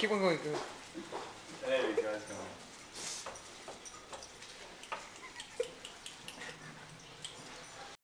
keep on going.